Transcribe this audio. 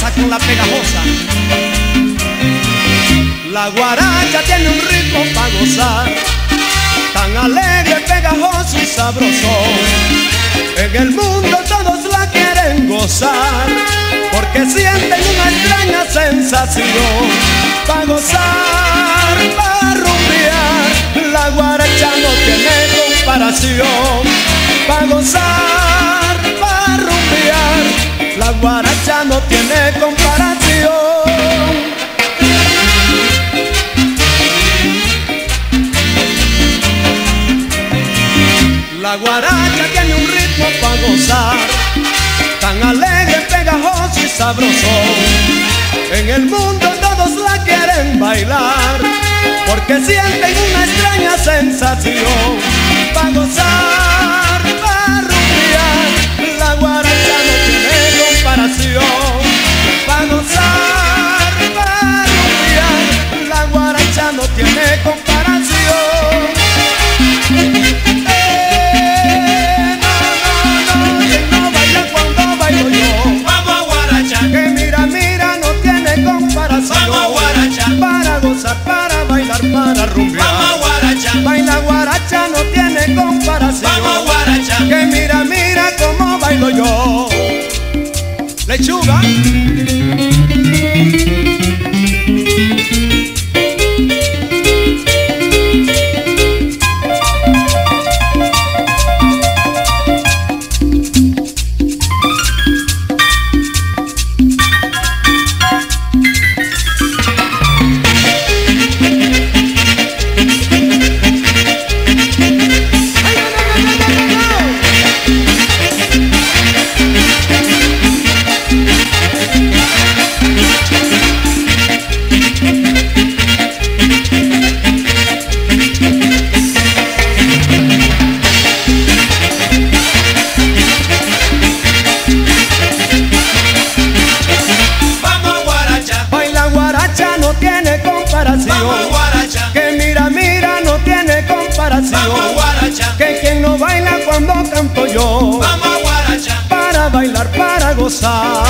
con la pegajosa. La guaracha tiene un ritmo para gozar, tan alegre, pegajoso y sabroso. En el mundo todos la quieren gozar, porque sienten una extraña sensación. Para gozar, para rumbear, la guaracha no tiene comparación. Para gozar, comparación. La guaracha tiene un ritmo para gozar, tan alegre, pegajoso y sabroso. En el mundo todos la quieren bailar, porque sienten una extraña sensación. Para gozar, 就该 cuando canto yo. vamos a guaracha. Para bailar, para gozar.